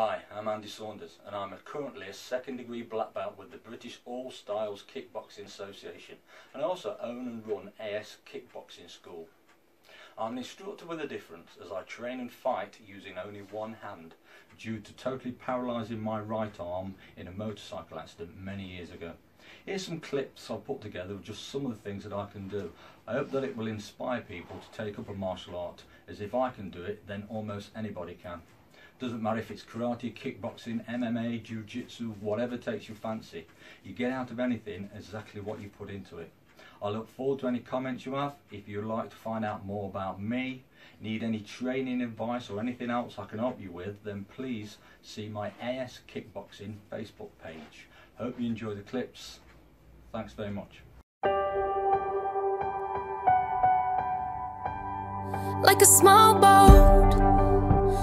Hi, I'm Andy Saunders and I'm currently a second degree black belt with the British All Styles Kickboxing Association and I also own and run AS Kickboxing School. I'm an instructor with a difference as I train and fight using only one hand due to totally paralysing my right arm in a motorcycle accident many years ago. Here's some clips I've put together of just some of the things that I can do. I hope that it will inspire people to take up a martial art as if I can do it then almost anybody can. Doesn't matter if it's karate, kickboxing, MMA, jiu-jitsu, whatever takes your fancy. You get out of anything exactly what you put into it. I look forward to any comments you have. If you'd like to find out more about me, need any training advice or anything else I can help you with, then please see my AS Kickboxing Facebook page. Hope you enjoy the clips. Thanks very much. Like a small boat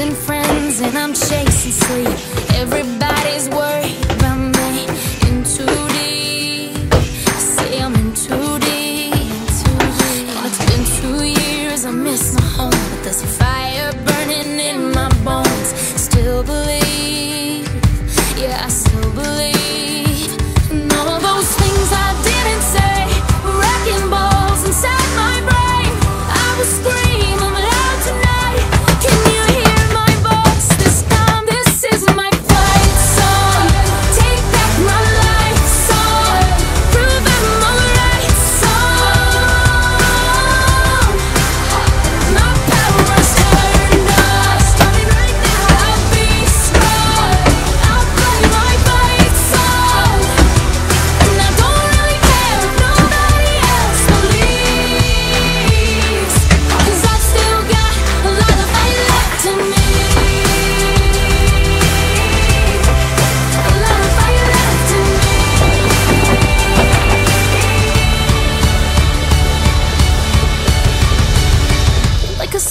And friends, and I'm chasing sleep. Everybody's worried about me. In too deep, say I'm in too deep. And it's been two years, I miss my home, but there's a fire burning in my bones. Still believe,